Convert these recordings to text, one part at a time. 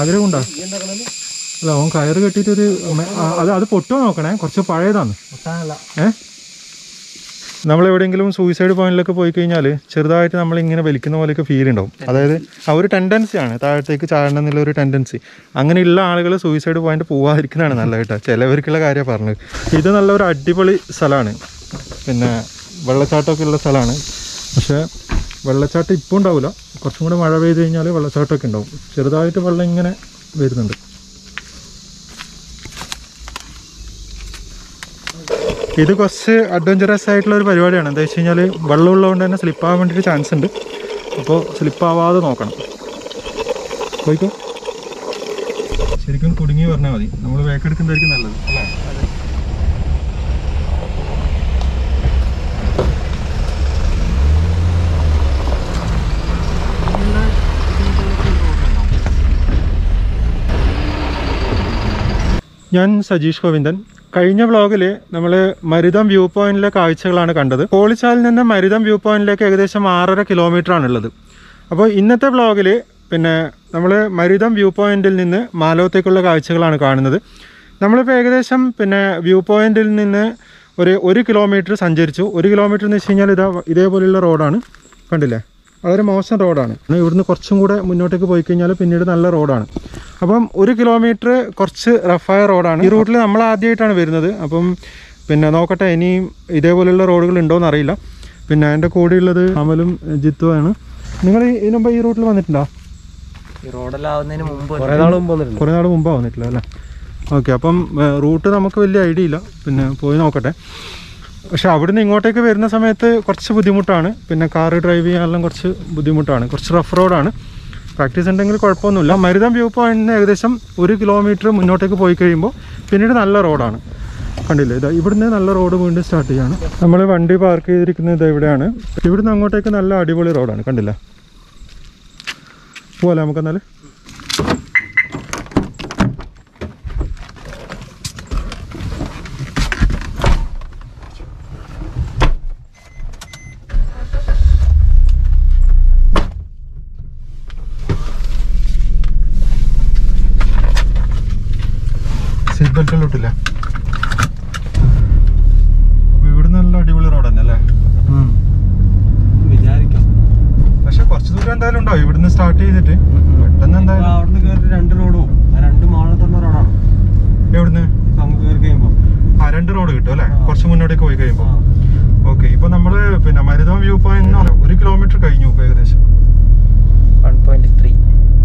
ആഗ്രഹമുണ്ടോ? അല്ല അവൻ കയറ് കെട്ടിട്ടൊരു അത് അത് പൊട്ടോ നോക്കണേ? കുറച്ച് പഴയതാണ്. ഏ? നമ്മൾ എവിടെയെങ്കിലും സൂയിസൈഡ് പോയിന്റിലൊക്കെ പോയി കഴിഞ്ഞാൽ ചെറുതായിട്ട് നമ്മൾ ഇങ്ങനെ വലിക്കുന്ന പോലെയൊക്കെ ഫീൽ ഉണ്ടാവും. അതായത് ആ ഒരു ടെൻഡൻസിയാണ് താഴത്തേക്ക് ചാടണം എന്നുള്ള ഒരു ടെൻഡൻസി അങ്ങനെയുള്ള ആളുകൾ സൂയിസൈഡ് പോയിന്റ് പോവാതിരിക്കുന്നതാണ് നല്ല കേട്ടോ ചിലവർക്കുള്ള കാര്യം പറഞ്ഞത്. ഇത് നല്ലൊരു അടിപൊളി സ്ഥലമാണ്. പിന്നെ വെള്ളച്ചാട്ടമൊക്കെ ഉള്ള സ്ഥലമാണ്. പക്ഷേ വെള്ളച്ചാട്ടം ഇപ്പോൾ ഉണ്ടാവില്ല കുറച്ചും കൂടെ മഴ പെയ്ത് കഴിഞ്ഞാൽ വെള്ളച്ചാട്ടമൊക്കെ ഉണ്ടാവും. ചെറുതായിട്ട് വെള്ളം ഇങ്ങനെ വരുന്നുണ്ട്. ഇത് കുറച്ച് അഡ്വഞ്ചറസ് ആയിട്ടുള്ള ഒരു പരിപാടിയാണ്. എന്താ വെച്ച് കഴിഞ്ഞാൽ വെള്ളം ഉള്ളതുകൊണ്ട് തന്നെ സ്ലിപ്പാകാൻ വേണ്ടിയിട്ട് ചാൻസ് ഉണ്ട്. അപ്പോൾ സ്ലിപ്പാവാതെ നോക്കണം. പോയിക്കോ. ശരിക്കും കുടുങ്ങി പറഞ്ഞാൽ മതി. നമ്മൾ വേക്കെടുക്കുന്നതായിരിക്കും നല്ലത് അല്ലേ? ഞാൻ സജീഷ് ഗോവിന്ദൻ. കഴിഞ്ഞ വ്ളോഗിൽ നമ്മൾ മരുതം വ്യൂ പോയിന്റിലെ കാഴ്ചകളാണ് കണ്ടത്. കോളിച്ചാലിൽ നിന്ന് മരുതം വ്യൂ പോയിന്റിലേക്ക് ഏകദേശം ആറര കിലോമീറ്റർ ആണുള്ളത്. അപ്പോൾ ഇന്നത്തെ വ്ളോഗിൽ പിന്നെ നമ്മൾ മരുതം വ്യൂ പോയിന്റിൽ നിന്ന് മാലോത്തേക്കുള്ള കാഴ്ചകളാണ് കാണുന്നത്. നമ്മളിപ്പോൾ ഏകദേശം പിന്നെ വ്യൂ പോയിന്റിൽ നിന്ന് ഒരു ഒരു കിലോമീറ്റർ സഞ്ചരിച്ചു. ഒരു കിലോമീറ്റർ എന്ന് വെച്ച് കഴിഞ്ഞാൽ ഇതാ ഇതേപോലെയുള്ള റോഡാണ് കണ്ടില്ലേ? വളരെ മോശം റോഡാണ്. ഇവിടുന്ന് കുറച്ചും കൂടെ മുന്നോട്ടേക്ക് പോയി കഴിഞ്ഞാൽ പിന്നീട് നല്ല റോഡാണ്. അപ്പം ഒരു കിലോമീറ്റർ കുറച്ച് റഫായ റോഡാണ്. ഈ റൂട്ടിൽ നമ്മൾ ആദ്യമായിട്ടാണ് വരുന്നത്. അപ്പം പിന്നെ നോക്കട്ടെ ഇനിയും ഇതേപോലെയുള്ള റോഡുകൾ ഉണ്ടോ എന്നറിയില്ല പിന്നെ എന്റെ കൂടെയുള്ളത് അമലും ജിത്തുവാണ് നിങ്ങൾ ഇതിനു മുമ്പ് ഈ റൂട്ടിൽ വന്നിട്ടുണ്ടോ? ഈ റോഡെല്ലാം ആവുന്നതിന് മുമ്പ് കുറെ നാൾ മുമ്പ് വന്നിട്ടുണ്ട്. കുറേ നാൾ മുമ്പാണ് വന്നിട്ടില്ല അല്ലേ? ഓക്കെ അപ്പം റൂട്ട് നമുക്ക് വലിയ ഐഡിയ ഇല്ല. പിന്നെ പോയി നോക്കട്ടെ. പക്ഷെ അവിടുന്ന് ഇങ്ങോട്ടേക്ക് വരുന്ന സമയത്ത് കുറച്ച് ബുദ്ധിമുട്ടാണ്. പിന്നെ കാറ് ഡ്രൈവ് ചെയ്യാനെല്ലാം കുറച്ച് ബുദ്ധിമുട്ടാണ്. കുറച്ച് റഫ് റോഡാണ് പ്രാക്ടീസ് ഉണ്ടെങ്കിൽ കുഴപ്പമൊന്നുമില്ല. മരുതം വ്യൂ പോയിന്റിന് ഏകദേശം ഒരു കിലോമീറ്റർ മുന്നോട്ടേക്ക് പോയി കഴിയുമ്പോൾ പിന്നീട് നല്ല റോഡാണ് കണ്ടില്ലേ? ഇതാ ഇവിടുന്ന് നല്ല റോഡ് വീണ്ടും സ്റ്റാർട്ട് ചെയ്യാണ്. നമ്മൾ വണ്ടി പാർക്ക് ചെയ്തിരിക്കുന്നത് ഇത് എവിടെയാണ് ഇവിടുന്ന് അങ്ങോട്ടേക്ക് നല്ല അടിപൊളി റോഡാണ് കണ്ടില്ല? പോലെ നമുക്കെന്നാൽ സീറ്റ് ബെൽറ്റ് ഇട്ടില്ല അപ്പൊ ഇവിടെ നല്ല അടിപൊളി റോഡ് തന്നെ അല്ലേ വിചാരിക്കാം പക്ഷെ കുറച്ച് ദൂരം എന്തായാലും ഉണ്ടാവും ഇവിടുന്ന് സ്റ്റാർട്ട് ചെയ്തിട്ട് പെട്ടെന്ന് എന്തായാലും അവിടുന്ന് കയറി രണ്ട് റോഡ് പോകും ആ രണ്ട് മാളത്തുള്ള റോഡാണ് എവിടുന്ന് ഇപ്പൊ അങ്ങ് കയറി കഴിയുമ്പോ ആ രണ്ട് റോഡ് കിട്ടും അല്ലേ ആ. കുറച്ച് മുന്നോട്ടേക്ക് പോയി കഴിയുമ്പോൾ ആ. ഓക്കെ ഇപ്പൊ നമ്മൾ പിന്നെ മരുതം വ്യൂ പോയിന്റ് ഒരു കിലോമീറ്റർ കഴിഞ്ഞു ഇപ്പൊ ഏകദേശം one point three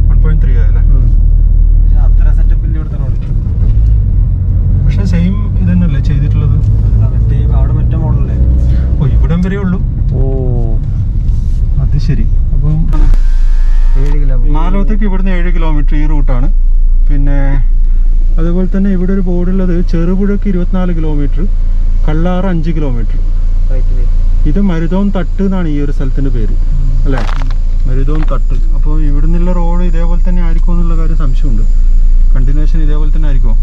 one point three ആയല്ലേ പക്ഷെ അത്ര സെറ്റപ്പ് ഇല്ല ഇവിടുത്തെ റോഡ് പക്ഷെ സെയിം ഇത് തന്നെയല്ലേ ചെയ്തിട്ടുള്ളത് മറ്റേ അവിടെ മറ്റേ മോഡലല്ലേ ഓ ഇവിടം വരെ ഉള്ളൂ ഓ അത് ശരി അപ്പം ഏഴ് കിലോമീറ്റർ മാലോത്തേക്ക് ഇവിടുന്ന് ഏഴ് കിലോമീറ്റർ ഈ റൂട്ടാണ് പിന്നെ അതുപോലെ തന്നെ ഇവിടെ ഒരു ബോർഡുള്ളത് ചെറുപുഴക്ക് ഇരുപത്തിനാല് കിലോമീറ്റർ കള്ളാറ് അഞ്ച് കിലോമീറ്റർ ഇത് മരുതോം തട്ട് എന്നാണ് ഈ ഒരു സ്ഥലത്തിന്റെ പേര് അല്ലേ? മരുതോം തട്ട്. അപ്പോൾ ഇവിടെ നിന്നുള്ള റോഡ് ഇതേപോലെ തന്നെ ആയിരിക്കും എന്നുള്ള കാര്യം സംശയമുണ്ട്. കണ്ടിന്യൂഷൻ ഇതേപോലെ തന്നെ ആയിരിക്കുമോ?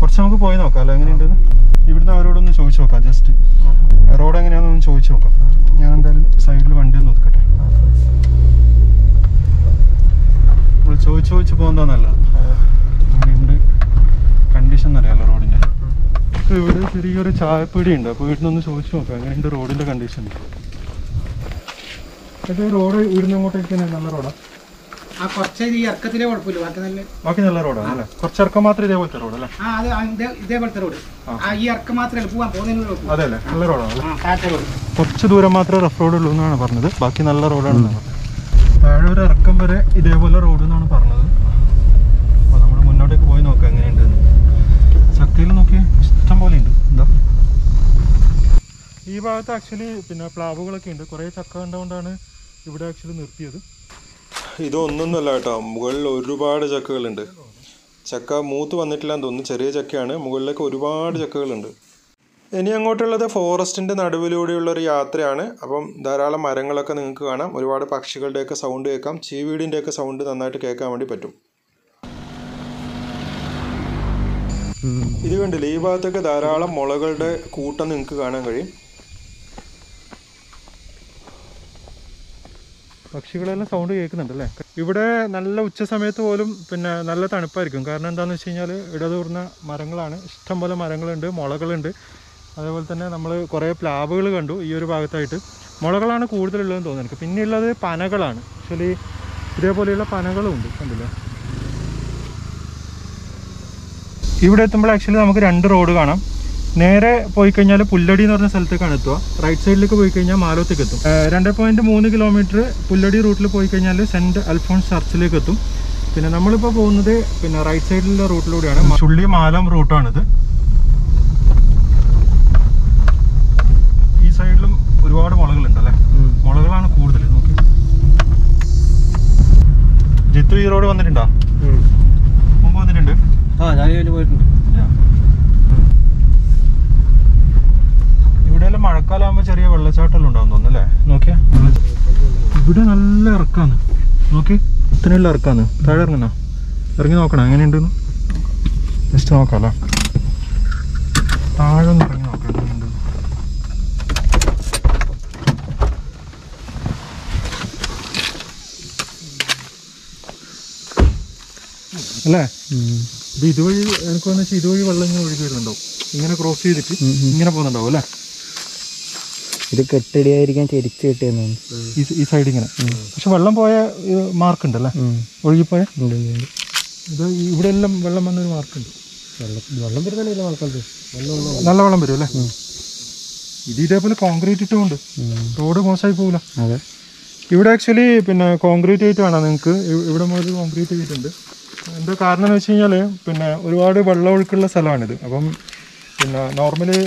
കുറച്ച് നമുക്ക് പോയി നോക്കാം അല്ലേ? എങ്ങനെയുണ്ടെന്ന്? ഇവിടുന്ന് അവരോടൊന്ന് ചോദിച്ചു നോക്കാം ജസ്റ്റ് റോഡ് എങ്ങനെയാണെന്നൊന്ന് ചോദിച്ചു നോക്കാം. ഞാൻ എന്തായാലും സൈഡിൽ വണ്ടി ഒന്ന് ഒതുക്കട്ടെ. നമ്മൾ ചോദിച്ചു ചോദിച്ചു പോകുന്നതാ ഉണ്ട് കണ്ടീഷൻ അറിയാലോ റോഡിന്റെ. ഇവിടെ ചെറിയൊരു ചായപ്പൊടി ഉണ്ട് അപ്പോൾ വീട്ടിൽ നിന്ന് ചോദിച്ചു നോക്കാം. എങ്ങനെയുണ്ട് റോഡിന്റെ കണ്ടീഷൻ റോഡ് ഇവിടുന്ന് അങ്ങോട്ടേക്ക് തന്നെ നല്ല റോഡാ. ആ കുറച്ച് ഈ ഇറക്കത്തിലെ കുഴപ്പമില്ല. ബാക്കി നല്ല റോഡാണ് അല്ലേ? കുറച്ച് ഇറക്കം മാത്രം ഇതേപോലത്തെ റോഡ് അല്ലേ? ആ അത് ഇതേ- ഇതേപോലത്തെ റോഡ്. ഈ ഇറക്കം മാത്രമേ പോകാൻ. അതെ അല്ലേ? നല്ല റോഡാണ് അല്ലേ? റോഡ്. കുറച്ച് ദൂരം മാത്രമേ റഫ് റോഡ് ഉള്ളൂ എന്നാണ് പറഞ്ഞത്. ബാക്കി നല്ല റോഡാണ് പറഞ്ഞത്. താഴെ ഒരു ഇറക്കം വരെ ഇതേപോലെ റോഡ് എന്നാണ് പറഞ്ഞത്. അപ്പോൾ നമ്മൾ മുന്നോട്ടേക്ക് പോയി നോക്കാം എങ്ങനെയുണ്ട് ചക്കയിൽ നോക്കി ഇഷ്ടം പോലെ ഉണ്ട്. എന്താ? ഈ ഭാഗത്ത് ആക്ച്വലി പിന്നെ പ്ലാവുകളൊക്കെ ഉണ്ട്. കുറേ ചക്ക കണ്ടുകൊണ്ടാണ് ഇവിടെ ആക്ച്വലി നിർത്തിയത്. ഇതൊന്നൊന്നുമല്ല കേട്ടോ. മുകളിൽ ഒരുപാട് ചക്കകളുണ്ട്. ചക്ക മൂത്ത് വന്നിട്ടില്ല എന്ന് തോന്നുന്നു. ചെറിയ ചക്കയാണ്. മുകളിലേക്ക് ഒരുപാട് ചക്കകളുണ്ട്. ഇനി അങ്ങോട്ടുള്ളത് ഫോറസ്റ്റിന്റെ നടുവിലൂടെയുള്ള ഒരു യാത്രയാണ്. അപ്പം ധാരാളം മരങ്ങളൊക്കെ നിങ്ങൾക്ക് കാണാം. ഒരുപാട് പക്ഷികളുടെയൊക്കെ സൗണ്ട് കേൾക്കാം. ചീവീടിന്റെയൊക്കെ സൗണ്ട് നന്നായിട്ട് കേൾക്കാൻ വേണ്ടി പറ്റും. ഇത് കണ്ടില്ലേ? ഈ ഭാഗത്തൊക്കെ ധാരാളം മുളകളുടെ കൂട്ടം നിങ്ങൾക്ക് കാണാൻ കഴിയും. പക്ഷികളെല്ലാം സൗണ്ട് കേൾക്കുന്നുണ്ടല്ലേ? ഇവിടെ നല്ല ഉച്ച സമയത്ത് പോലും പിന്നെ നല്ല തണുപ്പായിരിക്കും. കാരണം എന്താണെന്ന് വെച്ച് കഴിഞ്ഞാൽ ഇടതൂർന്ന മരങ്ങളാണ്. ഇഷ്ടംപോലെ മരങ്ങളുണ്ട് മുളകളുണ്ട്. അതേപോലെ തന്നെ നമ്മൾ കുറേ പ്ലാവുകൾ കണ്ടു ഈ ഒരു ഭാഗത്തായിട്ട്. മുളകളാണ് കൂടുതലുള്ളതെന്ന് തോന്നുന്നു എനിക്ക്. പിന്നെ ഉള്ളത് പനകളാണ്. ആക്ച്വലി ഇതേപോലെയുള്ള പനകളും ഉണ്ട്. കണ്ടില്ലേ? ഇവിടെ എത്തുമ്പോൾ ആക്ച്വലി നമുക്ക് രണ്ട് റോഡ് കാണാം. നേരെ പോയി കഴിഞ്ഞാൽ പുല്ലടി എന്ന് പറഞ്ഞ സ്ഥലത്തേക്കാണ് എത്തുക. റൈറ്റ് സൈഡിലേക്ക് പോയി കഴിഞ്ഞാൽ മാലോത്തേക്ക് എത്തും. രണ്ട് പോയിന്റ് മൂന്ന് കിലോമീറ്റർ പുല്ലടി റൂട്ടിൽ പോയി കഴിഞ്ഞാൽ സെന്റ് അൽഫോൺസ് ചർച്ചിലേക്ക് എത്തും. പിന്നെ നമ്മളിപ്പോൾ പോകുന്നത് പിന്നെ റൈറ്റ് സൈഡിലുള്ള റൂട്ടിലൂടെയാണ് ചുള്ളി മാലം റൂട്ടാണിത് ഈ സൈഡിലും ഒരുപാട് മുളകളുണ്ട് അല്ലേ മുളകളാണ് കൂടുതൽ നോക്കി ജിത്തു ഈ റോഡ് വന്നിട്ടുണ്ടോ മുമ്പ് വന്നിട്ടുണ്ട്. ആ ഞാൻ പോയിട്ടുണ്ട്. ഇവിടെയെല്ലാം മഴക്കാലമാകുമ്പോൾ ചെറിയ വെള്ളച്ചാട്ടം ഉണ്ടാവും തോന്നുന്നു അല്ലേ? നോക്കിയാ. ഇവിടെ നല്ല ഇറക്കാന്ന് നോക്കി. ഇത്രയുള്ള ഇറക്കാന്ന് താഴെ ഇറങ്ങുന്ന ഇറങ്ങി നോക്കണം. എങ്ങനെയുണ്ടെന്ന്? ജസ്റ്റ് നോക്കാമല്ലോ താഴെ ഒന്ന് ഇറങ്ങി നോക്കാം എങ്ങനെയുണ്ട് അല്ലേ? ഇത് ഇതുവഴി എനിക്ക് തോന്നുന്നു ഇതുവഴി വെള്ളം ഇങ്ങനെ ഒഴുകി വരുന്നുണ്ടാവും. ഇങ്ങനെ ക്രോസ് ചെയ്തിട്ട് ഇങ്ങനെ പോകുന്നുണ്ടാവും അല്ലേ? ഇത് കെട്ടടിയായിരിക്കാൻ ചെരിച്ച് കെട്ടിയെന്നു ഈ സൈഡ് ഇങ്ങനെ. പക്ഷെ വെള്ളം പോയ മാർക്ക് ഉണ്ടല്ലേ ഒഴുകിപ്പോയ? ഇത് ഇവിടെ എല്ലാം വെള്ളം വന്നൊരു മാർക്ക് ഉണ്ട്. വെള്ളം വരുന്നില്ല മാർക്കുണ്ട് വെള്ളം നല്ല വെള്ളം വരും അല്ലേ? ഇത് ഇതേപോലെ കോൺക്രീറ്റ് ഇട്ടുമുണ്ട് റോഡ് മോശമായി പോകില്ല അതെ. ഇവിടെ ആക്ച്വലി പിന്നെ കോൺക്രീറ്റ് ആയിട്ട് വേണം നിങ്ങൾക്ക്. ഇവിടെ മുതൽ കോൺക്രീറ്റ് ചെയ്തിട്ടുണ്ട് എന്താ കാരണം എന്ന് വെച്ച് കഴിഞ്ഞാൽ പിന്നെ ഒരുപാട് വെള്ളമൊഴുക്കുള്ള സ്ഥലമാണിത്. അപ്പം പിന്നെ നോർമലി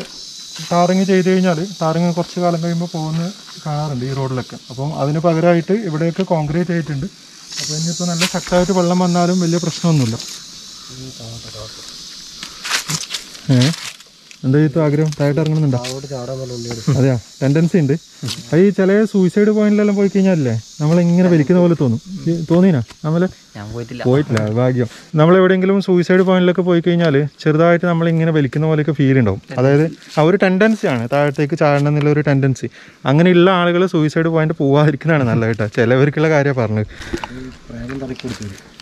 ടാറിങ് ചെയ്ത് കഴിഞ്ഞാൽ ടാറിങ് കുറച്ച് കാലം കഴിയുമ്പോൾ പോകുന്ന കാണാറുണ്ട് ഈ റോഡിലൊക്കെ. അപ്പം അതിന് പകരമായിട്ട് ഇവിടെയൊക്കെ കോൺക്രീറ്റ് ആയിട്ടുണ്ട്. അപ്പോൾ ഇനിയിപ്പോൾ നല്ല ശക്തമായിട്ട് വെള്ളം വന്നാലും വലിയ പ്രശ്നമൊന്നുമില്ല. എന്താ ചെയ്തു ആഗ്രഹം? താഴോട്ട് ഇറങ്ങുന്നുണ്ടോ? അതെയാ? ടെൻഡൻസി ഉണ്ട്. അത് ഈ ചില സൂയിസൈഡ് പോയിന്റിലെല്ലാം പോയി കഴിഞ്ഞാലേ നമ്മളിങ്ങനെ വലിക്കുന്ന പോലെ തോന്നും. തോന്നിനാ? നമ്മൾ ഞാൻ പോയിട്ടില്ല. ഭാഗ്യം. നമ്മൾ എവിടെയെങ്കിലും സൂയിസൈഡ് പോയിന്റിലൊക്കെ പോയി കഴിഞ്ഞാൽ ചെറുതായിട്ട് നമ്മൾ ഇങ്ങനെ വലിക്കുന്ന പോലെയൊക്കെ ഫീൽ ഉണ്ടാവും അതായത് ആ ഒരു ടെൻഡൻസിയാണ് താഴത്തേക്ക് ചാടണം എന്നുള്ള ഒരു ടെൻഡൻസി അങ്ങനെയുള്ള ആളുകൾ സൂയിസൈഡ് പോയിന്റ് പോവാതിരിക്കുന്നതാണ് നല്ലതായിട്ട്. ചിലവർക്കുള്ള കാര്യം പറഞ്ഞത്.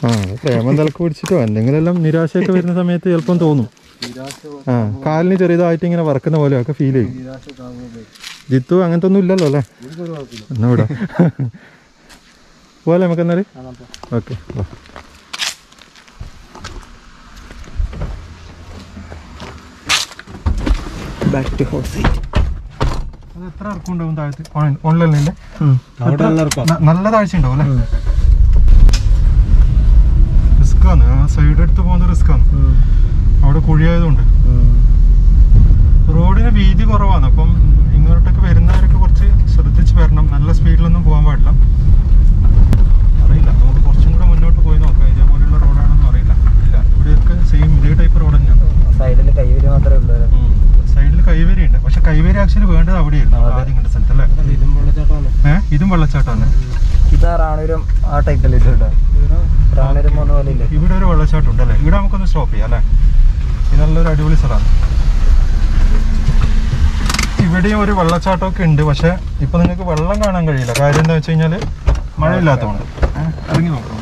ആ പ്രേമം തലക്ക് പിടിച്ചിട്ടോ? എന്തെങ്കിലും എല്ലാം നിരാശയൊക്കെ വരുന്ന സമയത്ത് ചിലപ്പം തോന്നും. ആ കാലിന് ചെറിയതായിട്ട് ഇങ്ങനെ വറക്കുന്ന പോലെ ഒക്കെ ഫീൽ ചെയ്യും. ജിത്തു അങ്ങനത്തെ ഒന്നും ഇല്ലല്ലോ അല്ലേ? എന്നാ വിടാം. പോലെ നമുക്ക് എന്നാൽ? ഓക്കെ ബാക്ക് ടു ഹൗസ് അത് എത്ര ഇറക്കം ഉണ്ടാവും താഴത്ത്? ഓൺലൈനിലെ അവിടെ നല്ല താഴ്ച ഉണ്ടാവും അല്ലേ? റിസ്ക് ആണ്. ആ സൈഡ് എടുത്ത് പോകുന്ന റിസ്ക് ആണ്. അവിടെ കുഴിയായതുകൊണ്ട്. റോഡിന് വീതി കുറവാണ്. അപ്പം ഇങ്ങോട്ടൊക്കെ വരുന്നവരൊക്കെ കുറച്ച് ശ്രദ്ധിച്ച് വരണം. നല്ല സ്പീഡിലൊന്നും പോകാൻ പാടില്ല. അറിയില്ല. നമുക്ക് കുറച്ചും കൂടെ മുന്നോട്ട് പോയി നോക്കാം. ഇതേപോലെയുള്ള റോഡാണെന്ന് അറിയില്ല. ഇല്ല. ഇവിടെയൊക്കെ സെയിം ഇതേ ടൈപ്പ് റോഡ് തന്നെയാണ് സൈഡിൽ കൈവരി മാത്രമേ ഉള്ളൂ സൈഡിൽ കൈവരി ഉണ്ട്. പക്ഷെ കൈവരി ആക്ച്വലി വേണ്ടത് അവിടെയായിരുന്നു. ആദ്യം കണ്ട സ്ഥലത്ത് അല്ലേ? ഇതും വെള്ളച്ചാട്ടമാണ്. ഏഹ് ഇതും വെള്ളച്ചാട്ടമാണ്. ഇതാ റാണൂരം ആ റാണൂരം പോകുന്ന പോലെ ഇവിടെ ഒരു വെള്ളച്ചാട്ടം ഉണ്ട് അല്ലേ? ഇവിടെ നമുക്കൊന്ന് സ്റ്റോപ്പ് ചെയ്യാം അല്ലേ? നല്ലൊരു അടിപൊളി സ്ഥലമാണ്. ഇവിടെയും ഒരു വെള്ളച്ചാട്ടമൊക്കെ ഉണ്ട് പക്ഷെ ഇപ്പൊ നിങ്ങൾക്ക് വെള്ളം കാണാൻ കഴിയില്ല. കാര്യം എന്താ വെച്ച് കഴിഞ്ഞാൽ മഴയില്ലാത്തതുകൊണ്ട്. ഇറങ്ങി നോക്കാം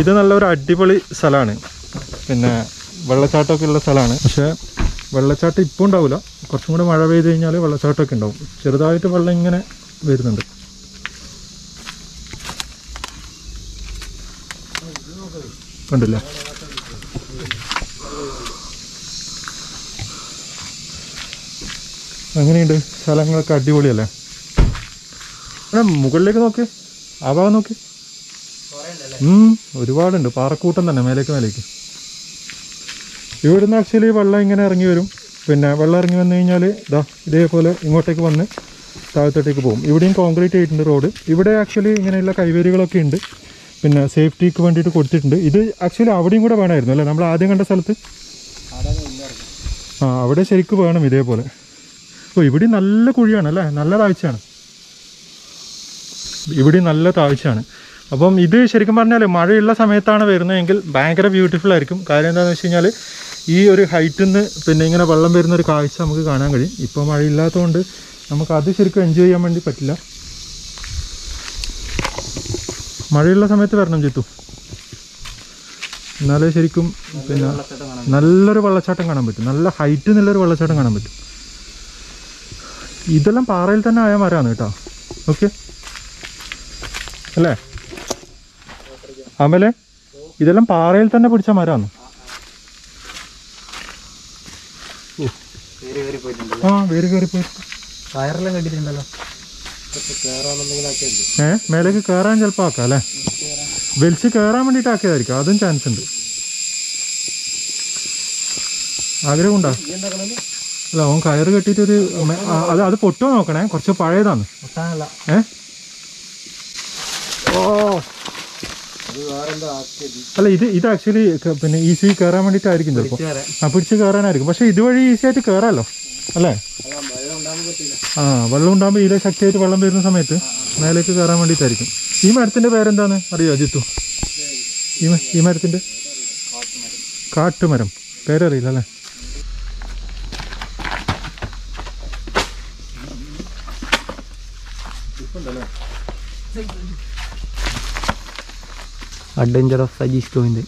ഇത് നല്ലൊരു അടിപൊളി സ്ഥലമാണ്. പിന്നെ വെള്ളച്ചാട്ടമൊക്കെ ഉള്ള സ്ഥലമാണ്. പക്ഷേ വെള്ളച്ചാട്ടം ഇപ്പോൾ ഉണ്ടാവില്ല കുറച്ചും കൂടെ മഴ പെയ്ത് കഴിഞ്ഞാൽ വെള്ളച്ചാട്ടമൊക്കെ ഉണ്ടാവും. ചെറുതായിട്ട് വെള്ളം ഇങ്ങനെ വരുന്നുണ്ട്. കണ്ടില്ല? അങ്ങനെയുണ്ട് സ്ഥലങ്ങളൊക്കെ അടിപൊളിയല്ലേ? എടാ, മുകളിലേക്ക് നോക്ക്. ആ ഭാഗം നോക്ക്. ഒരുപാടുണ്ട്. പാറക്കൂട്ടം തന്നെ മേലേക്ക് മേലേക്ക്. ഇവിടുന്ന് ആക്ച്വലി വെള്ളം ഇങ്ങനെ ഇറങ്ങി വരും. പിന്നെ വെള്ളം ഇറങ്ങി വന്നു കഴിഞ്ഞാൽ ഇതാ ഇതേപോലെ ഇങ്ങോട്ടേക്ക് വന്ന് താഴത്തോട്ടേക്ക് പോകും. ഇവിടെയും കോൺക്രീറ്റ് ആയിട്ടുണ്ട് റോഡ് ഇവിടെ ആക്ച്വലി ഇങ്ങനെയുള്ള കൈവരികളൊക്കെ ഉണ്ട്. പിന്നെ സേഫ്റ്റിക്ക് വേണ്ടിയിട്ട് കൊടുത്തിട്ടുണ്ട്. ഇത് ആക്ച്വലി അവിടെയും കൂടെ വേണമായിരുന്നു അല്ലേ? നമ്മൾ ആദ്യം കണ്ട സ്ഥലത്ത്? ആ അവിടെ ശരിക്കും വേണം ഇതേപോലെ. ഓ ഇവിടെ നല്ല കുഴിയാണ് അല്ലേ? നല്ല താഴ്ചയാണ്. ഇവിടെ നല്ല താഴ്ചയാണ്. അപ്പം ഇത് ശരിക്കും പറഞ്ഞാൽ മഴയുള്ള സമയത്താണ് വരുന്നതെങ്കിൽ ഭയങ്കര ബ്യൂട്ടിഫുൾ ആയിരിക്കും. കാര്യം എന്താണെന്ന് വെച്ച് കഴിഞ്ഞാൽ ഈ ഒരു ഹൈറ്റിൽ നിന്ന് പിന്നെ ഇങ്ങനെ വെള്ളം വരുന്ന ഒരു കാഴ്ച നമുക്ക് കാണാൻ കഴിയും. ഇപ്പോൾ മഴയില്ലാത്തതുകൊണ്ട് നമുക്ക് അത് ശരിക്കും എൻജോയ് ചെയ്യാൻ വേണ്ടി പറ്റില്ല. മഴയുള്ള സമയത്ത് വരണം ചിത്തു എന്നാലേ ശരിക്കും പിന്നെ നല്ലൊരു വെള്ളച്ചാട്ടം കാണാൻ പറ്റും. നല്ല ഹൈറ്റ് നല്ലൊരു വെള്ളച്ചാട്ടം കാണാൻ പറ്റും. ഇതെല്ലാം പാറയിൽ തന്നെ ആയ മരമാണ് കേട്ടോ. ഓക്കെ അല്ലേ? ആമലെ ഇതെല്ലാം പാറയിൽ തന്നെ പിടിച്ച മരമാണ് പോയിട്ടുണ്ട് ആ വേര് കയറി പോയി. വയറെല്ലാം കെട്ടിട്ടുണ്ടല്ലോ ഏ? മേലേക്ക് കയറാൻ ചിലപ്പോൾ ആക്കാം അല്ലേ? വലിച്ച് കയറാൻ വേണ്ടിയിട്ട് ആക്കിയതായിരിക്കും. അതും ചാൻസ് ഉണ്ട്. ആഗ്രഹം ഉണ്ടോ അല്ല അവൻ കയറ് കെട്ടിട്ടൊരു ഒരു അത് അത് പൊട്ടോ നോക്കണേ. കുറച്ച് പഴയതാണ്. ഏ? ഓ. അല്ല ഇത് ഇത് ആക്ച്വലി പിന്നെ ഈസി കയറാൻ വേണ്ടിയിട്ടായിരിക്കും ചിലപ്പോൾ ആ പിടിച്ച് കയറാനായിരിക്കും പക്ഷെ ഇതുവഴി ഈസി ആയിട്ട് കയറാമല്ലോ അല്ലേ? ആ വെള്ളം ഉണ്ടാകുമ്പോൾ ഇതിലെ ശക്തിയായിട്ട് വെള്ളം വരുന്ന സമയത്ത് മേലേക്ക് കയറാൻ വേണ്ടിയിട്ടായിരിക്കും. ഈ മരത്തിന്റെ പേരെന്താണ്? അറിയോ അജിത്തു ഈ മരത്തിന്റെ ഈ മരത്തിന്റെ? കാട്ടുമരം. പേരറിയില്ല അല്ലേ? അഡ്വഞ്ചർ ഓഫ് സജീഷ് ഗോവിന്ദൻ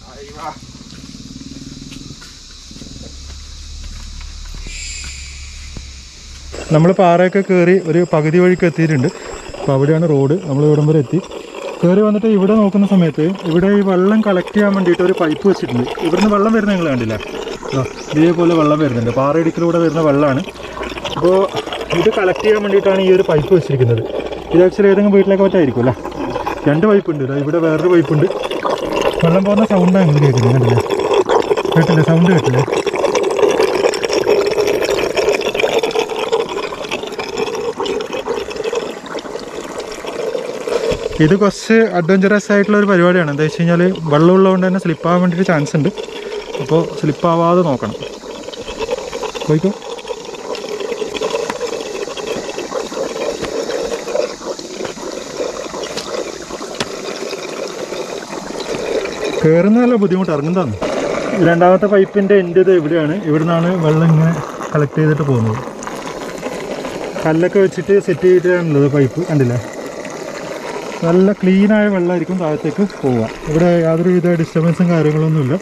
നമ്മൾ പാറയൊക്കെ കയറി ഒരു പകുതി വഴിക്ക് എത്തിയിട്ടുണ്ട്. അപ്പോൾ അവിടെയാണ് റോഡ്. നമ്മൾ ഇവിടം വരെ എത്തി. കയറി വന്നിട്ട് ഇവിടെ നോക്കുന്ന സമയത്ത് ഇവിടെ ഈ വെള്ളം കളക്ട് ചെയ്യാൻ വേണ്ടിയിട്ട് ഒരു പൈപ്പ് വെച്ചിട്ടുണ്ട്. ഇവിടുന്ന് വെള്ളം വരുന്നത് നിങ്ങൾ കണ്ടില്ല? ഇതേപോലെ വെള്ളം വരുന്നുണ്ട്. പാറയിടുക്കിലൂടെ വരുന്ന വെള്ളമാണ്. അപ്പോൾ ഇത് കളക്ട് ചെയ്യാൻ വേണ്ടിയിട്ടാണ് ഈ ഒരു പൈപ്പ് വെച്ചിരിക്കുന്നത്. ഇത് ആക്ച്വലി ഏതെങ്കിലും വീട്ടിലേക്ക് പറ്റായിരിക്കും അല്ലേ? രണ്ട് പൈപ്പ് ഉണ്ട്. ഇവിടെ വേറൊരു പൈപ്പ് ഉണ്ട്. വെള്ളം പോകുന്ന സൗണ്ടാണ് നിങ്ങൾ കേൾക്കുന്നത്. കണ്ടില്ലേ? കേട്ടില്ലേ? സൗണ്ട് കേട്ടില്ലേ? ഇത് കുറച്ച് അഡ്വഞ്ചറസ് ആയിട്ടുള്ള ഒരു പരിപാടിയാണ്. എന്താ വെച്ച് കഴിഞ്ഞാൽ വെള്ളം ഉള്ളതുകൊണ്ട് തന്നെ സ്ലിപ്പ് ആവാൻ വേണ്ടിയിട്ട് ചാൻസ് ഉണ്ട്. അപ്പോൾ സ്ലിപ്പ് ആവാതെ നോക്കണം. പോയിക്കോ. കയറുന്ന നല്ല ബുദ്ധിമുട്ട് ഇറങ്ങുന്നതാണ്. രണ്ടാമത്തെ പൈപ്പിന്റെ എന്റെ ഇത് ഇവിടെയാണ്. ഇവിടെ നിന്നാണ് വെള്ളം ഇങ്ങനെ കളക്ട് ചെയ്തിട്ട് പോകുന്നത്. കല്ലൊക്കെ വെച്ചിട്ട് സെറ്റ് ചെയ്തിട്ടാണുള്ളത് പൈപ്പ് കണ്ടില്ലേ? നല്ല ക്ലീനായ വെള്ളമായിരിക്കും താഴത്തേക്ക് പോവുക. ഇവിടെ യാതൊരു വിധ ഡിസ്റ്റർബൻസും കാര്യങ്ങളൊന്നുമില്ല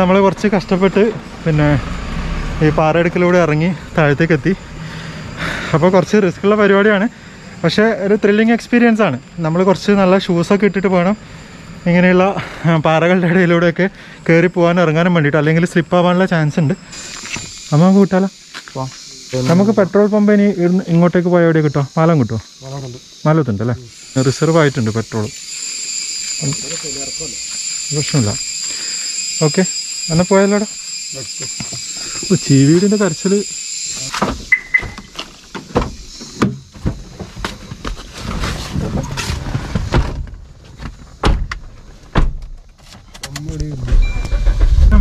നമ്മൾ കുറച്ച് കഷ്ടപ്പെട്ട് പിന്നെ ഈ പാറയെടുക്കലൂടെ ഇറങ്ങി താഴത്തേക്ക് എത്തി അപ്പോൾ കുറച്ച് റിസ്ക്കുള്ള പരിപാടിയാണ്. പക്ഷേ ഒരു ത്രില്ലിങ് എക്സ്പീരിയൻസ് ആണ്. നമ്മൾ കുറച്ച് നല്ല ഷൂസൊക്കെ ഇട്ടിട്ട് പോകണം. ഇങ്ങനെയുള്ള പാറകളുടെ ഇടയിലൂടെയൊക്കെ കയറി പോകാൻ ഇറങ്ങാനും വേണ്ടിയിട്ട് അല്ലെങ്കിൽ സ്ലിപ്പ് ആവാനുള്ള ചാൻസ് ഉണ്ട്. അപ്പോൾ നമുക്ക് കിട്ടാലോ നമുക്ക് പെട്രോൾ പമ്പ് ഇനി ഇങ്ങോട്ടേക്ക് പോയ എവിടെ കിട്ടുമോ മാലം കിട്ടുമോ മാലത്തുണ്ട് അല്ലേ? റിസർവ് ആയിട്ടുണ്ട് പെട്രോൾ പ്രശ്നമില്ല. ഓക്കെ എന്നാൽ പോയാലോടാ. ചീവീടിന്റെ കരച്ചിൽ.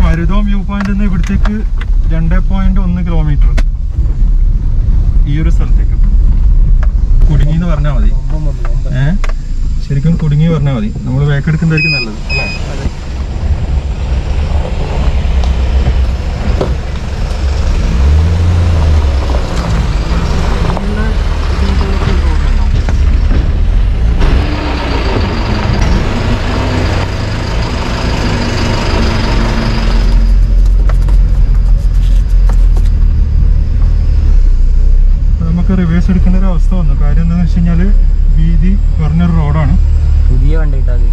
മരുതോം വ്യൂ പോയിന്റ് നിന്ന് ഇവിടത്തേക്ക് രണ്ട് പോയിന്റ് ഒന്ന് കിലോമീറ്റർ ഈ ഒരു സ്ഥലത്തേക്ക്. കുടുങ്ങി എന്ന് പറഞ്ഞാൽ മതി ഏ? ശരിക്കും കുടുങ്ങി പറഞ്ഞാൽ മതി. നമ്മൾ വേക്കെടുക്കുന്നതായിരിക്കും നല്ലത് അല്ലേ അപ്പൊ നമുക്ക് റിവേഴ്സ് എടുക്കേണ്ട ഒരു അവസ്ഥ വന്നു കാര്യം എന്താണെന്ന് വെച്ച് കഴിഞ്ഞാൽ വീതി കുറഞ്ഞൊരു റോഡാണ് പുതിയ വണ്ടി കിട്ടാതെ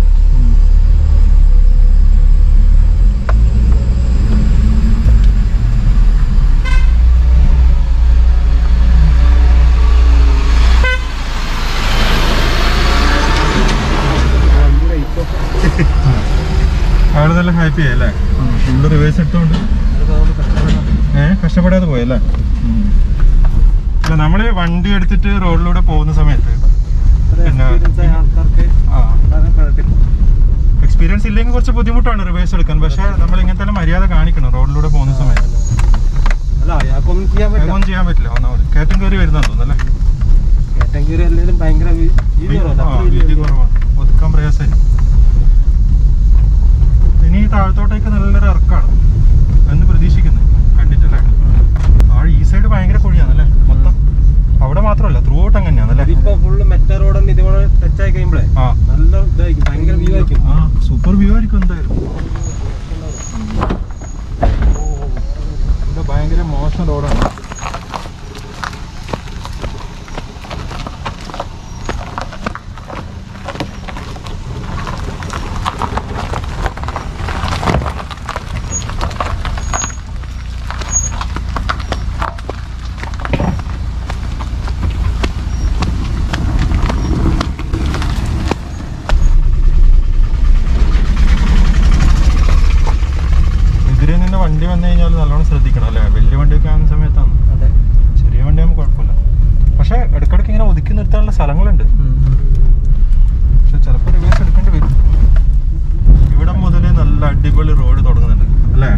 നല്ല ഹാപ്പി ആയല്ലേ അല്ലേ? ഫുള്ള് റിവേഴ്സ് ഇട്ടുകൊണ്ട് ഏഹ് കഷ്ടപ്പെടാതെ പോയല്ലേ നമ്മൾ വണ്ടി എടുത്തിട്ട് റോഡിലൂടെ പോകുന്ന സമയത്ത് എക്സ്പീരിയൻസ് ഇല്ലെങ്കിൽ കുറച്ച് ബുദ്ധിമുട്ടാണ് റിവേഴ്സ് എടുക്കാൻ. പക്ഷെ നമ്മൾ ഇങ്ങനത്തെ മര്യാദ കാണിക്കണം റോഡിലൂടെ പോകുന്ന സമയത്ത്. ഒന്നും ചെയ്യാൻ പറ്റില്ല. ഒന്നാമത് കയറ്റം കയറി വരുന്ന തോന്നുന്നല്ലേ എല്ലാവരും ഭയങ്കര കുറവാണ്. ഒതുക്കാൻ പ്രയാസമായിരിക്കും. ഇനി താഴത്തോട്ടേക്ക് നല്ലൊരു ഇറക്കാണ് എന്ന് പ്രതീക്ഷിക്കുന്നത് കണ്ടിട്ടല്ലേ? ആ ഈ സൈഡ് ഭയങ്കര കുഴിയാണല്ലേ? മൊത്തം. അവിടെ മാത്രമല്ല ത്രൂ ഔട്ട് അങ്ങനെയാണല്ലേ ഇപ്പൊ ഫുള്ള് മെറ്റ റോഡ് ഇതുപോലെ ടച്ച് ആയി കഴിയുമ്പോഴേ നല്ല ഇതായിരിക്കും ഭയങ്കര വ്യൂ ആയിരിക്കും. ആ സൂപ്പർ വ്യൂ ആയിരിക്കും എന്തായാലും. ഭയങ്കര മോശം റോഡാണ് എതിരെ നിന്ന് വണ്ടി വന്നു നല്ലോണം ശ്രദ്ധിക്കണം അല്ലേ? വലിയ വണ്ടിയൊക്കെ ആകുന്ന സമയത്താണ്. അതെ. ചെറിയ വണ്ടിയാകുമ്പോൾ കുഴപ്പമില്ല. പക്ഷെ ഇടയ്ക്കിടയ്ക്ക് ഇങ്ങനെ ഒതുക്കി നിർത്താനുള്ള സ്ഥലങ്ങളുണ്ട്. പക്ഷെ ചിലപ്പോൾ റിവേഴ്സ് എടുക്കേണ്ടി വരും. ഇവിടെ മുതൽ നല്ല അടിപൊളി റോഡ് തുടങ്ങുന്നുണ്ട് അല്ലേ?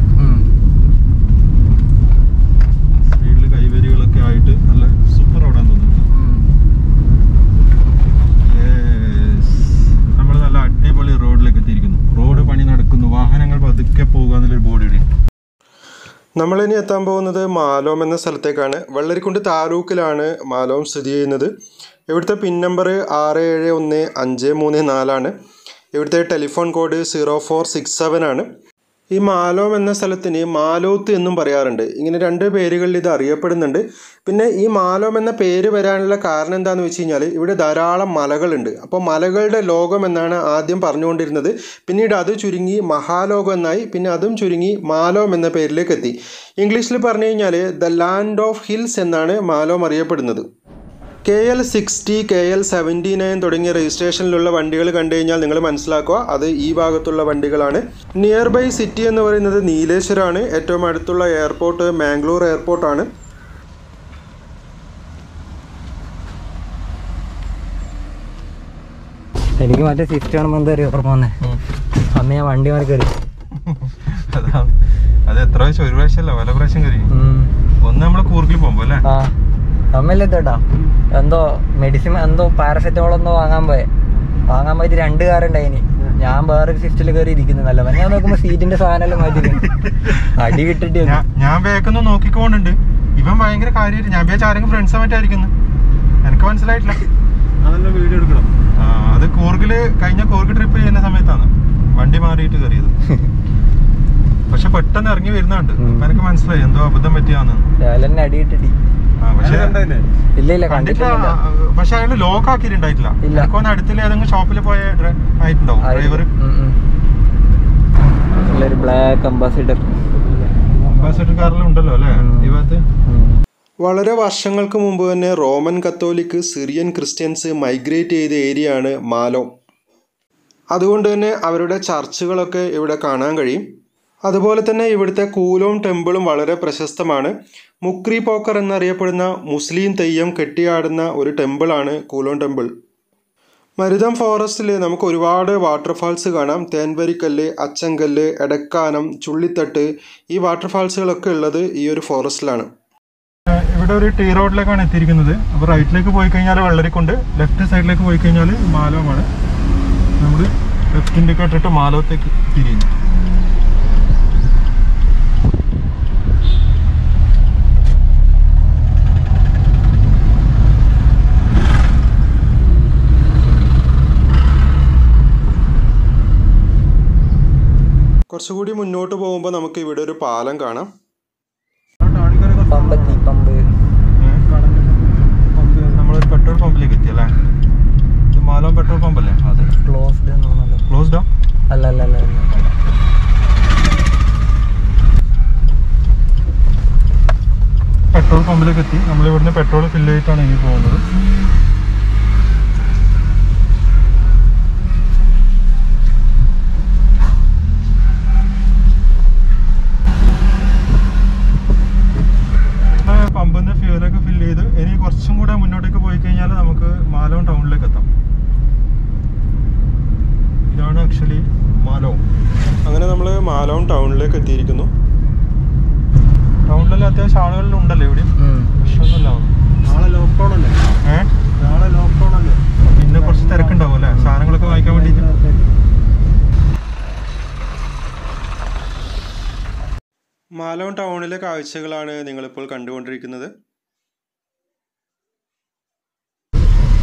സ്പീഡിൽ കൈവരികളൊക്കെ ആയിട്ട് നല്ല സൂപ്പർ റോഡാന്ന് തോന്നുന്നു. നമ്മൾ നല്ല അടിപൊളി റോഡിലേക്ക് എത്തിയിരിക്കുന്നു. റോഡ് പണി നടക്കുന്നു. വാഹനങ്ങൾ പതുക്കെ പോകുക നമ്മളിനി എത്താൻ പോകുന്നത് മാലോം എന്ന സ്ഥലത്തേക്കാണ്. വെള്ളരിക്കുണ്ട് താലൂക്കിലാണ് മാലോം സ്ഥിതി ചെയ്യുന്നത്. ഇവിടുത്തെ പിൻ നമ്പർ ആറ് ഏഴ് ഒന്ന് അഞ്ച് മൂന്ന് നാലാണ് ഇവിടുത്തെ telephone code zero four six seven ആണ്. ഈ മാലോം എന്ന സ്ഥലത്തിന് മാലോത്ത് എന്നും പറയാറുണ്ട്. ഇങ്ങനെ രണ്ട് പേരുകളിൽ ഇത് അറിയപ്പെടുന്നുണ്ട്. പിന്നെ ഈ മാലോം എന്ന പേര് വരാനുള്ള കാരണം എന്താണെന്ന് വെച്ച് കഴിഞ്ഞാൽ ഇവിടെ ധാരാളം മലകളുണ്ട്. അപ്പോൾ മലകളുടെ ലോകം എന്നാണ് ആദ്യം പറഞ്ഞുകൊണ്ടിരുന്നത്. പിന്നീട് അത് ചുരുങ്ങി മഹാലോകം എന്നായി പിന്നെ അതും ചുരുങ്ങി മാലോം എന്ന പേരിലേക്ക് എത്തി. ഇംഗ്ലീഷിൽ പറഞ്ഞു കഴിഞ്ഞാൽ ദ ലാൻഡ് ഓഫ് ഹിൽസ് എന്നാണ് മാലോം അറിയപ്പെടുന്നത്. K L sixty K L seventy nine തുടങ്ങിയ രജിസ്ട്രേഷനിലുള്ള വണ്ടികൾ കണ്ടു കഴിഞ്ഞാൽ നിങ്ങൾ മനസ്സിലാക്കുക അത് ഈ ഭാഗത്തുള്ള വണ്ടികളാണ്. നിയർ ബൈ സിറ്റി എന്ന് പറയുന്നത് നീലേശ്വരാണ്. ഏറ്റവും അടുത്തുള്ള എയർപോർട്ട് മാംഗ്ലൂർ എയർപോർട്ടാണ് എനിക്ക് മറ്റേ സിഫ്റ്റ് കാണുമ്പോൾ എന്താ അറിയോ ഓർമ്മ വന്നേ? അന്ന് ഞാൻ വണ്ടി മാറി കയറി. അത് എത്ര പ്രാവശ്യം ഒരു പ്രാവശ്യമല്ല പല പ്രാവശ്യം കയറി. ഒന്ന് നമ്മൾ കൂർക്കിൽ പോകുമ്പോ അല്ലേ? അമ്മല്ലേ ചേട്ടാ എന്തോ മെഡിസിൻ എന്തോ പാരസെറ്റമോൾ എന്തോ വാങ്ങാൻ പോയെ. വാങ്ങാൻ പോയിട്ട് രണ്ട് കാറുണ്ടായിനി ഞാൻ വേറൊരു സ്വിഫ്റ്റിൽ കയറി ഇരിക്കുന്നു. നല്ല ഞാൻ നോക്കുമ്പോ സീറ്റിന്റെ സാധനം മാറ്റി അടി കിട്ടിട്ട് ഞാൻ വേഗം നോക്കിക്കോണ്ടുണ്ട് ഇവൻ ഭയങ്കര കാര്യമായിട്ട് ഞാൻ വിചാരിച്ച ആരെങ്കിലും ഫ്രണ്ട്സ് ആയിട്ടായിരിക്കുന്നു എനിക്ക് മനസ്സിലായിട്ടില്ല. അതെല്ലാം വീഡിയോ എടുക്കണം? അത് കൂർഗിൽ കഴിഞ്ഞ കൂർഗ് ട്രിപ്പ് ചെയ്യുന്ന സമയത്താണ്. വണ്ടി മാറിയിട്ട് കയറിയത്. പക്ഷെ പെട്ടെന്ന് ഇറങ്ങി വരുന്നുണ്ട്. അപ്പൊ എനിക്ക് മനസ്സിലായി. എന്തോ അബദ്ധം പറ്റിയാന്ന്. അടി പക്ഷെ അയാൾ ഇല്ല ഇല്ല കണ്ടിട്ടില്ല. കണ്ടിട്ടില്ല. പക്ഷെ അയാൾ ലോക്ക് ആക്കിയിട്ടുണ്ടായിട്ടില്ല. ഇല്ല. എനിക്ക് തോന്നുന്നു അടുത്തില്ല ഏതെങ്കിലും ഷോപ്പിൽ പോയ ആയിട്ടുണ്ടാവും ഡ്രൈവർ ബ്ലാക്ക് അംബാസിഡർ അംബാസഡർ അല്ലേ? ഈ ഭാഗത്ത്? വളരെ വർഷങ്ങൾക്ക് മുമ്പ് തന്നെ Roman Catholic Syrian Christians migrate ചെയ്ത ഏരിയയാണ് മാലോ. അതുകൊണ്ട് തന്നെ അവരുടെ ചർച്ചുകളൊക്കെ ഇവിടെ കാണാൻ കഴിയും. അതുപോലെ തന്നെ ഇവിടുത്തെ കൂലോം ടെമ്പിളും വളരെ പ്രശസ്തമാണ്. മുക്രി പോക്കർ എന്നറിയപ്പെടുന്ന മുസ്ലിം തെയ്യം കെട്ടിയാടുന്ന ഒരു ടെമ്പിളാണ് കൂലോൺ ടെമ്പിൾ. മരുതം ഫോറസ്റ്റിൽ നമുക്ക് ഒരുപാട് വാട്ടർഫാൾസ് കാണാം. തേൻവരിക്കല്ല് അച്ചങ്കല്ല് എടക്കാനം ചുള്ളിത്തട്ട് ഈ വാട്ടർഫാൾസുകളൊക്കെ ഉള്ളത് ഈ ഒരു ഫോറസ്റ്റിലാണ്. ഇവിടെ ഒരു ടീ റോഡിലേക്കാണ് എത്തിയിരിക്കുന്നത്. അപ്പോൾ റൈറ്റിലേക്ക് പോയി കഴിഞ്ഞാൽ വെള്ളരിക്കുണ്ട്. ലെഫ്റ്റ് സൈഡിലേക്ക് പോയി കഴിഞ്ഞാൽ മാലവമാണ്. നമ്മൾ ലെഫ്റ്റിന്റെ കട്ടിട്ട് മാലവത്തേക്ക് തിരിയുന്നു കുറച്ചുകൂടി മുന്നോട്ട് പോകുമ്പോൾ നമുക്ക് ഇവിടെ ഒരു പാലം കാണാം. നമ്മളൊരു പെട്രോൾ പമ്പിലേക്ക് എത്തിയല്ലേ ഇത് മാലം പെട്രോൾ പമ്പല്ലേ? അതെ. ക്ലോസ്ഡ് തോന്നുന്നല്ലോ ക്ലോസ്ഡാ അല്ല അല്ല അല്ല അല്ല. പെട്രോൾ പമ്പിലേക്ക് എത്തി നമ്മൾ ഇവിടുന്ന് പെട്രോൾ ഫില്ല് ചെയ്തിട്ടാണ് ഇനി പോകുന്നത്. മാലോൺ ടൗണിലേക്ക് എത്തിയിരിക്കുന്നു. ടൗണിലെല്ലാം അത്യാവശ്യം ആളുകളിലും ഉണ്ടല്ലോ ഇവിടെ. പ്രശ്നമൊന്നുമില്ല. നാളെ ലോക്ക്ഡൗൺ അല്ലേ? ഏഹ് നാളെ ലോക്ക്ഡൗൺ അല്ലേ? ഇന്ന് കുറച്ച് തിരക്കുണ്ടാവും അല്ലേ? സാധനങ്ങളൊക്കെ വാങ്ങിക്കാൻ വേണ്ടിയിട്ട്. മാലോൺ ടൗണിലെ കാഴ്ചകളാണ് നിങ്ങളിപ്പോൾ കണ്ടുകൊണ്ടിരിക്കുന്നത്.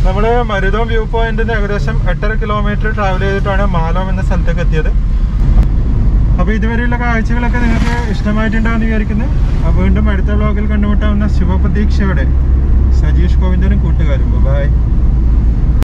നമ്മൾ മരുതോം വ്യൂ പോയിന്റിന് ഏകദേശം എട്ടര കിലോമീറ്റർ ട്രാവൽ ചെയ്തിട്ടാണ് മാലോം എന്ന സ്ഥലത്തേക്ക് എത്തിയത്. അപ്പോൾ ഇതുവരെയുള്ള കാഴ്ചകളൊക്കെ നിങ്ങൾക്ക് ഇഷ്ടമായിട്ടുണ്ടാകുമെന്ന് വിചാരിക്കുന്നു. അപ്പോൾ വീണ്ടും അടുത്ത വ്ലോഗിൽ കണ്ടുമുട്ടാവുന്ന ശുഭപ്രതീക്ഷയോടെ സജീഷ് ഗോവിന്ദനും കൂട്ടുകാരും. ബൈ